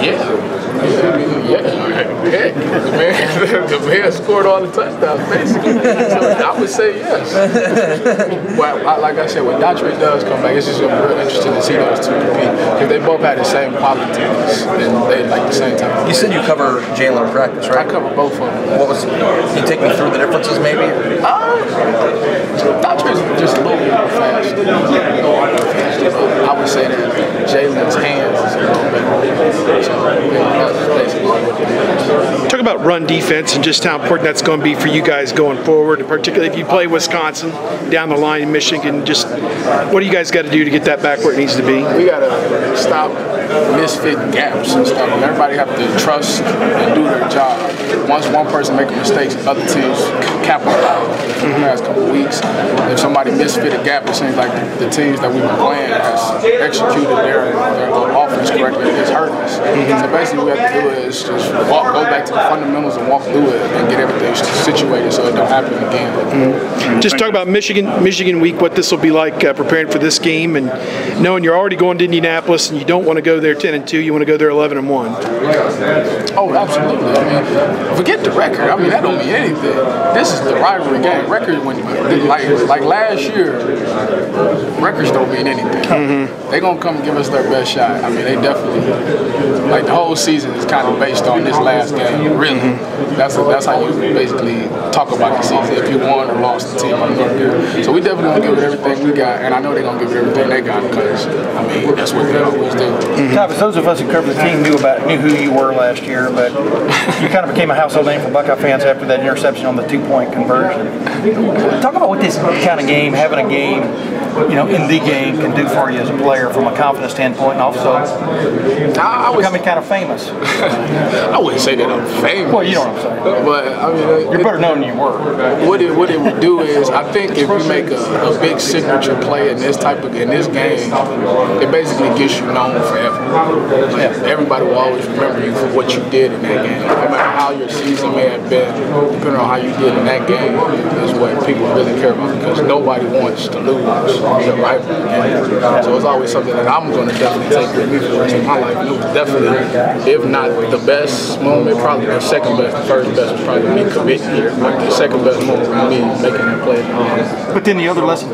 Yeah. Yeah, yeah. Heck, the man, the man scored all the touchdowns, basically. So I would say yes. well, like I said, when Dontre does come back, it's just gonna be real interesting to see those two compete because they both had the same qualities and they like the same type. You said you cover Jalin in practice, right? I cover both of them. What was? Can you take me through the differences, maybe? Uh, Dontre's just a little bit more fast. I would say that Jalin's hands is a little bit more. So, yeah, that's basically what it is. Talk about run defense and just how important that's going to be for you guys going forward, and particularly if you play Wisconsin down the line, in Michigan. Just what do you guys got to do to get that back where it needs to be? We got to stop misfit gaps and stuff. And everybody have to trust and do their job. Once one person makes mistakes, other teams capitalize. For the last couple weeks, if somebody misfit a gap, it seems like the, teams that we've been playing has executed their, their offense correctly. It's hurt us. So basically, what we have to do is just walk, go back to the fundamentals and walk through it and get everything situated so it don't happen again. Mm-hmm. Just talk about Michigan Michigan week, what this will be like uh, preparing for this game, and knowing you're already going to Indianapolis and you don't want to go there 10 and 2, you want to go there 11 and 1. Oh, absolutely. I mean, forget the record. I mean, that don't mean anything. This is the rivalry game. Record when like like last year, records don't mean anything. Mm-hmm. They gonna come give us their best shot. I mean, they definitely like the whole season is kind of based on this last game. Really, mm-hmm. that's a, that's how you basically talk about the season. If you won or lost, the team on the So we definitely gonna give it everything we got, and I know they're gonna give it everything they got because I mean that's what they always do. Mm-hmm. Thomas, those of us who covered the team knew about knew who you were last year, but you kind of became a household name for Buckeye fans after that interception on the two point conversion. Talk about what this kind of game, having a game, you know, in the game can do for you as a player from a confidence standpoint, and also I, I becoming kind of famous. I wouldn't say that I'm famous. Well, you know what I'm saying. But I mean, uh, you're better known than you were. What it what it would do is, I think if you make a, a big signature play in this type of in this game, it basically gets you known forever. Like, everybody will always remember you for what you did in that game. No matter how your season may have been, depending on how you did in that game, is what people really care about because nobody wants to lose the rivalry game. So it's always something that I'm going to definitely take with me for the rest of my life. It was definitely, if not the best moment, probably the second best. The first best was probably me committing here. Like the second best moment was me making that play. But then the other lesson